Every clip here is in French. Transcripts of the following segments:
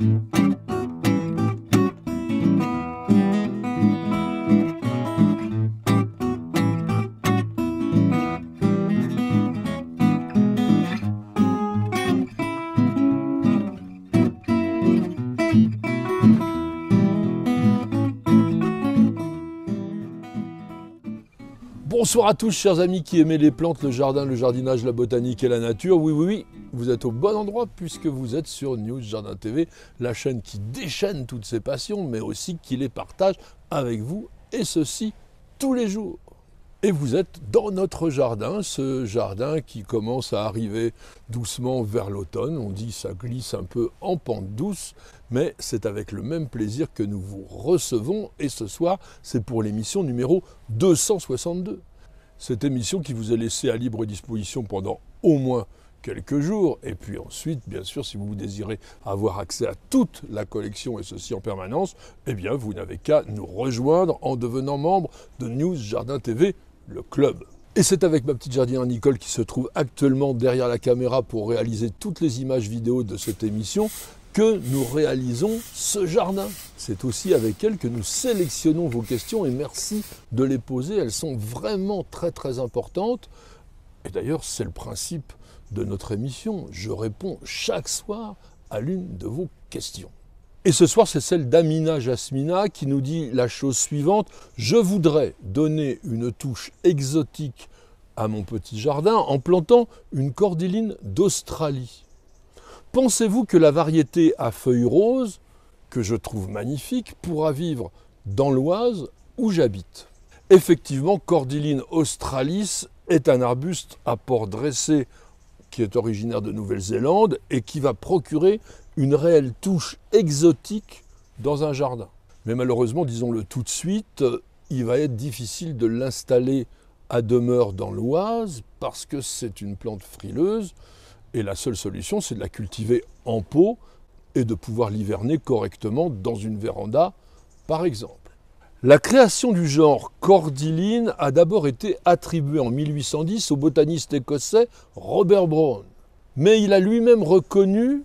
Mm-hmm. Bonsoir à tous, chers amis qui aimez les plantes, le jardin, le jardinage, la botanique et la nature. Oui, oui, oui, vous êtes au bon endroit puisque vous êtes sur News Jardin TV, la chaîne qui déchaîne toutes ses passions, mais aussi qui les partage avec vous, et ceci tous les jours. Et vous êtes dans notre jardin, ce jardin qui commence à arriver doucement vers l'automne. On dit ça glisse un peu en pente douce, mais c'est avec le même plaisir que nous vous recevons. Et ce soir, c'est pour l'émission numéro 262. Cette émission qui vous est laissée à libre disposition pendant au moins quelques jours. Et puis ensuite, bien sûr, si vous désirez avoir accès à toute la collection et ceci en permanence, eh bien, vous n'avez qu'à nous rejoindre en devenant membre de News Jardin TV le club. Et c'est avec ma petite jardinière Nicole qui se trouve actuellement derrière la caméra pour réaliser toutes les images vidéo de cette émission que nous réalisons ce jardin. C'est aussi avec elle que nous sélectionnons vos questions et merci de les poser. Elles sont vraiment très très importantes. Et d'ailleurs, c'est le principe de notre émission. Je réponds chaque soir à l'une de vos questions. Et ce soir, c'est celle d'Amina Jasmina qui nous dit la chose suivante. Je voudrais donner une touche exotique à mon petit jardin en plantant une cordyline d'Australie. Pensez-vous que la variété à feuilles roses, que je trouve magnifique, pourra vivre dans l'Oise où j'habite? Effectivement, Cordyline australis est un arbuste à port dressé qui est originaire de Nouvelle-Zélande et qui va procurer une réelle touche exotique dans un jardin. Mais malheureusement, disons-le tout de suite, il va être difficile de l'installer à demeure dans l'Oise parce que c'est une plante frileuse et la seule solution c'est de la cultiver en pot et de pouvoir l'hiverner correctement dans une véranda par exemple. La création du genre cordyline a d'abord été attribuée en 1810 au botaniste écossais Robert Brown. Mais il a lui-même reconnu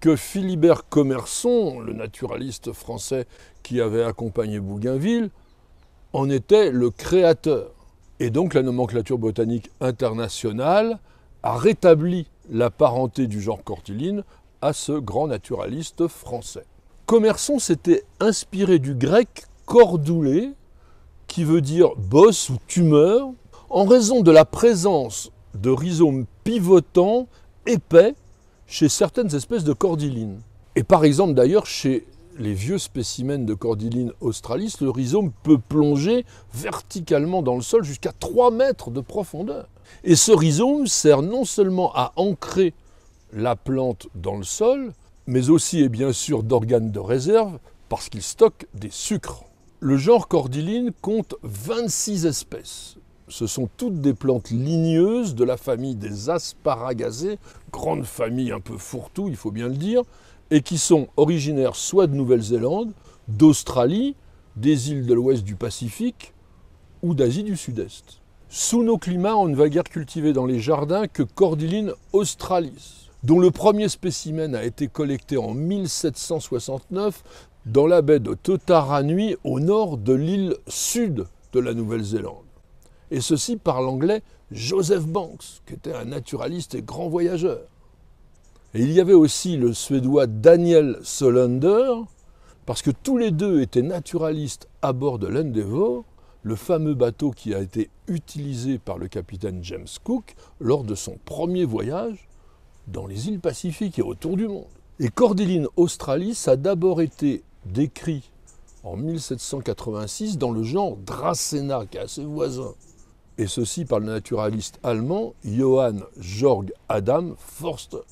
que Philibert Commerson, le naturaliste français qui avait accompagné Bougainville, en était le créateur. Et donc la nomenclature botanique internationale a rétabli la parenté du genre cordyline à ce grand naturaliste français. Commerson s'était inspiré du grec cordoulé, qui veut dire bosse ou tumeur, en raison de la présence de rhizomes pivotants épais chez certaines espèces de cordyline. Et par exemple d'ailleurs chez les vieux spécimens de cordyline australis, le rhizome peut plonger verticalement dans le sol jusqu'à 3 mètres de profondeur. Et ce rhizome sert non seulement à ancrer la plante dans le sol, mais aussi et bien sûr d'organe de réserve parce qu'il stocke des sucres. Le genre cordyline compte 26 espèces, ce sont toutes des plantes ligneuses de la famille des asparagacées, grande famille un peu fourre-tout, il faut bien le dire, et qui sont originaires soit de Nouvelle-Zélande, d'Australie, des îles de l'ouest du Pacifique ou d'Asie du Sud-Est. Sous nos climats, on ne va guère cultiver dans les jardins que Cordyline australis, dont le premier spécimen a été collecté en 1769 dans la baie de Totaranui au nord de l'île sud de la Nouvelle-Zélande et ceci par l'anglais Joseph Banks, qui était un naturaliste et grand voyageur. Et il y avait aussi le suédois Daniel Solander, parce que tous les deux étaient naturalistes à bord de l'Endeavour, le fameux bateau qui a été utilisé par le capitaine James Cook lors de son premier voyage dans les îles Pacifiques et autour du monde. Et Cordyline australis a d'abord été décrit en 1786 dans le genre Dracena, qui est assez voisin et ceci par le naturaliste allemand Johann Georg Adam Forster.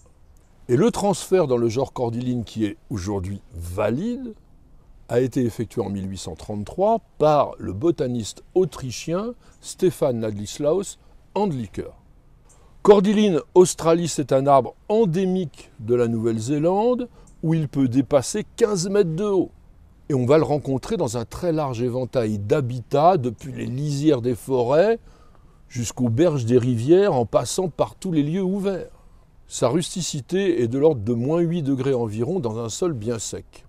Et le transfert dans le genre cordyline qui est aujourd'hui valide a été effectué en 1833 par le botaniste autrichien Stefan Ladislaus Handliker. Cordyline australis est un arbre endémique de la Nouvelle-Zélande où il peut dépasser 15 mètres de haut. Et on va le rencontrer dans un très large éventail d'habitats, depuis les lisières des forêts jusqu'aux berges des rivières en passant par tous les lieux ouverts. Sa rusticité est de l'ordre de moins 8 degrés environ dans un sol bien sec.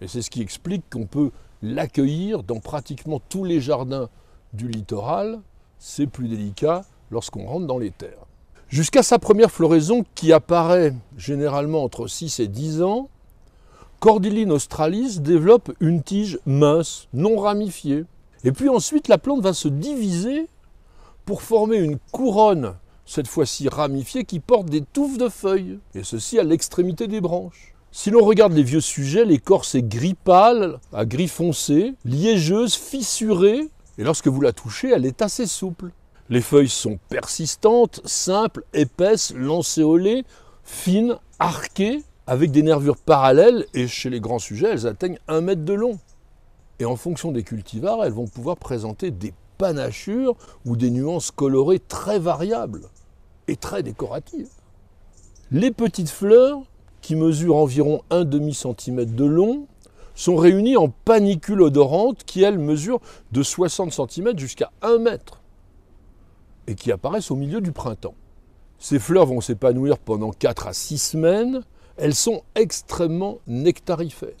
Et c'est ce qui explique qu'on peut l'accueillir dans pratiquement tous les jardins du littoral. C'est plus délicat lorsqu'on rentre dans les terres. Jusqu'à sa première floraison qui apparaît généralement entre 6 et 10 ans, Cordyline australis développe une tige mince, non ramifiée. Et puis ensuite, la plante va se diviser pour former une couronne, cette fois-ci ramifiée, qui porte des touffes de feuilles, et ceci à l'extrémité des branches. Si l'on regarde les vieux sujets, l'écorce est gris pâle, à gris foncé, liégeuse, fissurée, et lorsque vous la touchez, elle est assez souple. Les feuilles sont persistantes, simples, épaisses, lancéolées, fines, arquées, avec des nervures parallèles, et chez les grands sujets, elles atteignent un mètre de long. Et en fonction des cultivars, elles vont pouvoir présenter des ou des nuances colorées très variables et très décoratives. Les petites fleurs, qui mesurent environ un demi-centimètre de long, sont réunies en panicules odorantes qui, elles, mesurent de 60 cm jusqu'à 1 mètre et qui apparaissent au milieu du printemps. Ces fleurs vont s'épanouir pendant 4 à 6 semaines. Elles sont extrêmement nectarifères.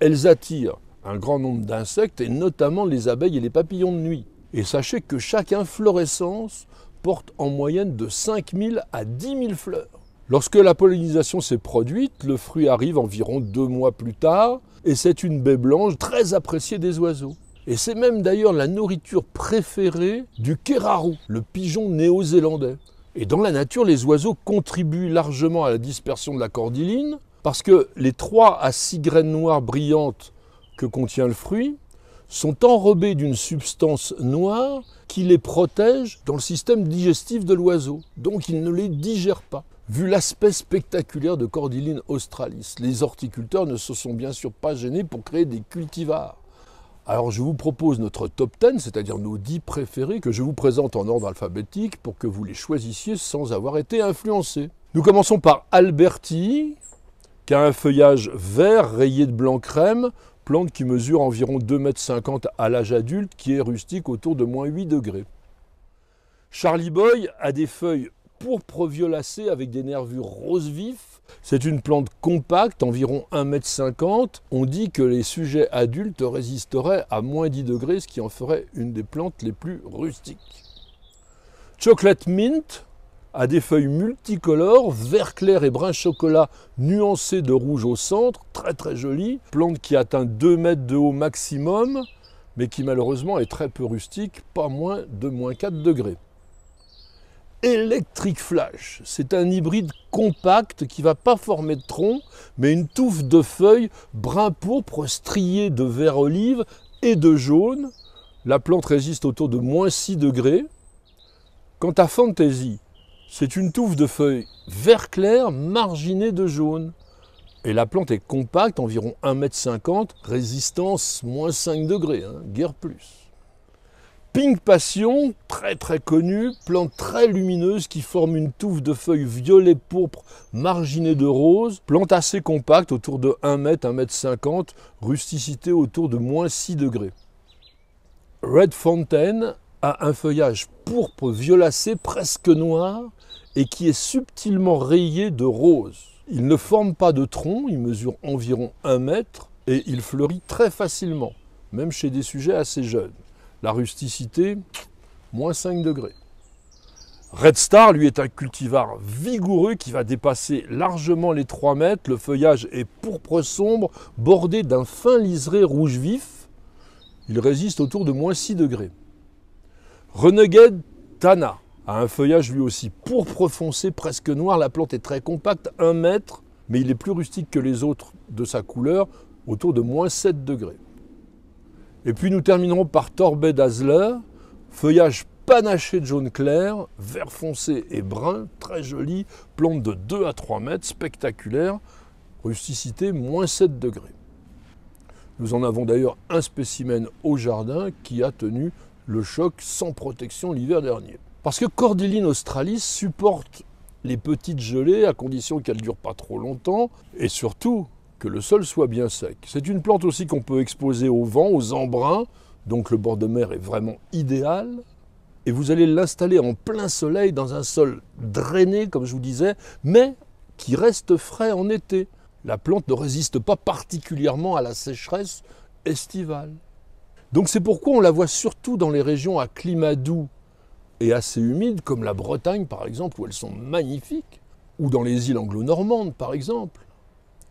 Elles attirent un grand nombre d'insectes et notamment les abeilles et les papillons de nuit. Et sachez que chaque inflorescence porte en moyenne de 5000 à 10 000 fleurs. Lorsque la pollinisation s'est produite, le fruit arrive environ deux mois plus tard et c'est une baie blanche très appréciée des oiseaux. Et c'est même d'ailleurs la nourriture préférée du kérarou, le pigeon néo-zélandais. Et dans la nature, les oiseaux contribuent largement à la dispersion de la cordyline parce que les 3 à 6 graines noires brillantes que contient le fruit sont enrobées d'une substance noire qui les protège dans le système digestif de l'oiseau. Donc il ne les digère pas. Vu l'aspect spectaculaire de Cordyline australis, les horticulteurs ne se sont bien sûr pas gênés pour créer des cultivars. Alors je vous propose notre top 10, c'est-à-dire nos 10 préférés, que je vous présente en ordre alphabétique pour que vous les choisissiez sans avoir été influencés. Nous commençons par Alberti, qui a un feuillage vert rayé de blanc crème, plante qui mesure environ 2,50 m à l'âge adulte, qui est rustique autour de moins 8 degrés. Charlie Boy a des feuilles pourpre violacées avec des nervures rose vif, c'est une plante compacte, environ 1,50 m. On dit que les sujets adultes résisteraient à moins 10 degrés, ce qui en ferait une des plantes les plus rustiques. Chocolate Mint a des feuilles multicolores, vert clair et brun chocolat nuancé de rouge au centre, très très jolie. Plante qui atteint 2 mètres de haut maximum, mais qui malheureusement est très peu rustique, pas moins de moins 4 degrés. Electric Flash. C'est un hybride compact qui ne va pas former de tronc, mais une touffe de feuilles brun pourpre striées de vert olive et de jaune. La plante résiste autour de moins 6 degrés. Quant à Fantasy, c'est une touffe de feuilles vert clair marginées de jaune. Et la plante est compacte, environ 1,50 m, résistance moins 5 degrés, hein, guère plus. Pink Passion, très très connue, plante très lumineuse qui forme une touffe de feuilles violet pourpre marginées de rose, plante assez compacte autour de 1 m, 1 m 50, rusticité autour de moins 6 degrés. Red Fountain un feuillage pourpre violacé presque noir et qui est subtilement rayé de rose. Il ne forme pas de tronc, il mesure environ 1 mètre et il fleurit très facilement, même chez des sujets assez jeunes. La rusticité, moins 5 degrés. Red Star, lui, est un cultivar vigoureux qui va dépasser largement les 3 mètres. Le feuillage est pourpre sombre, bordé d'un fin liseré rouge vif. Il résiste autour de moins 6 degrés. Renegade Tana a un feuillage lui aussi pourpre foncé, presque noir. La plante est très compacte, 1 mètre, mais il est plus rustique que les autres de sa couleur, autour de moins 7 degrés. Et puis nous terminerons par Torbet d'Azler, feuillage panaché de jaune clair, vert foncé et brun, très joli, plante de 2 à 3 mètres, spectaculaire, rusticité moins 7 degrés. Nous en avons d'ailleurs un spécimen au jardin qui a tenu le choc sans protection l'hiver dernier. Parce que Cordyline australis supporte les petites gelées à condition qu'elles ne durent pas trop longtemps et surtout que le sol soit bien sec. C'est une plante aussi qu'on peut exposer au vent, aux embruns, donc le bord de mer est vraiment idéal. et vous allez l'installer en plein soleil dans un sol drainé, comme je vous disais, mais qui reste frais en été. La plante ne résiste pas particulièrement à la sécheresse estivale. Donc c'est pourquoi on la voit surtout dans les régions à climat doux et assez humides, comme la Bretagne par exemple, où elles sont magnifiques, ou dans les îles anglo-normandes par exemple.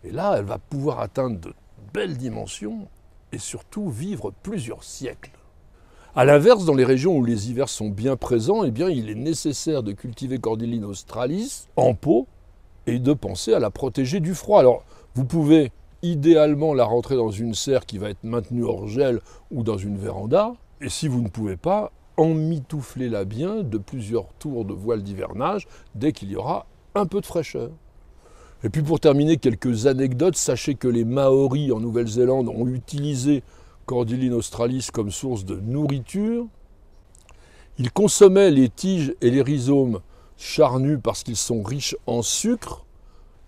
Et là, elle va pouvoir atteindre de belles dimensions et surtout vivre plusieurs siècles. A l'inverse, dans les régions où les hivers sont bien présents, eh il est nécessaire de cultiver Cordyline australis en pot et de penser à la protéger du froid. Alors, vous pouvez idéalement la rentrer dans une serre qui va être maintenue hors gel ou dans une véranda, et si vous ne pouvez pas, emmitouflez-la bien de plusieurs tours de voile d'hivernage dès qu'il y aura un peu de fraîcheur. Et puis pour terminer, quelques anecdotes. Sachez que les Maoris en Nouvelle-Zélande ont utilisé Cordyline australis comme source de nourriture. Ils consommaient les tiges et les rhizomes charnus parce qu'ils sont riches en sucre.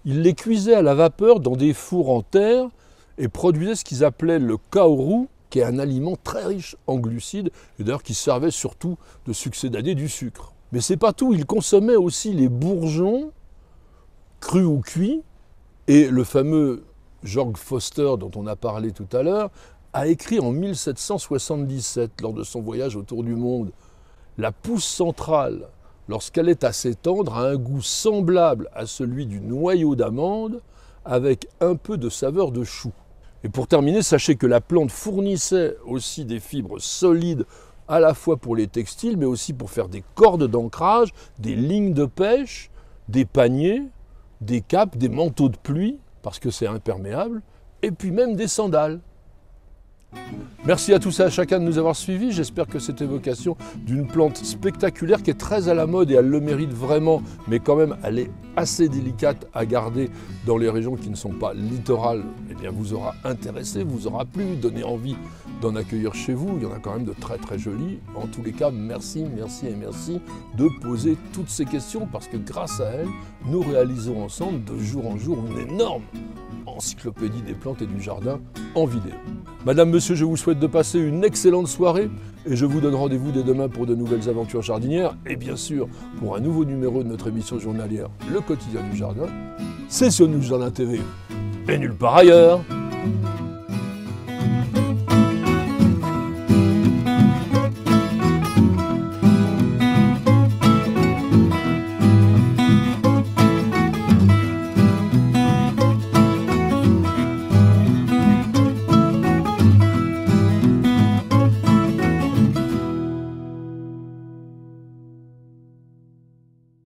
Ils les cuisaient à la vapeur dans des fours en terre et produisaient ce qu'ils appelaient le kaoru, qui est un aliment très riche en glucides et d'ailleurs qui servait surtout de succédané du sucre. Mais c'est pas tout, ils consommaient aussi les bourgeons crus ou cuits et le fameux George Foster dont on a parlé tout à l'heure a écrit en 1777, lors de son voyage autour du monde, La pousse centrale, lorsqu'elle est assez tendre, a un goût semblable à celui du noyau d'amande, avec un peu de saveur de chou. Et pour terminer, sachez que la plante fournissait aussi des fibres solides à la fois pour les textiles, mais aussi pour faire des cordes d'ancrage, des lignes de pêche, des paniers, des capes, des manteaux de pluie, parce que c'est imperméable, et puis même des sandales. Merci à tous et à chacun de nous avoir suivis. J'espère que cette évocation d'une plante spectaculaire qui est très à la mode et elle le mérite vraiment, mais quand même elle est assez délicate à garder dans les régions qui ne sont pas littorales, eh bien vous aura intéressé, vous aura plu, donné envie d'en accueillir chez vous. Il y en a quand même de très très jolies. En tous les cas, merci, merci et merci de poser toutes ces questions parce que grâce à elles, nous réalisons ensemble de jour en jour une énorme encyclopédie des plantes et du jardin en vidéo. Madame, monsieur, je vous souhaite de passer une excellente soirée et je vous donne rendez-vous dès demain pour de nouvelles aventures jardinières et bien sûr pour un nouveau numéro de notre émission journalière Le quotidien du jardin. C'est sur Nous Jardin TV et nulle part ailleurs.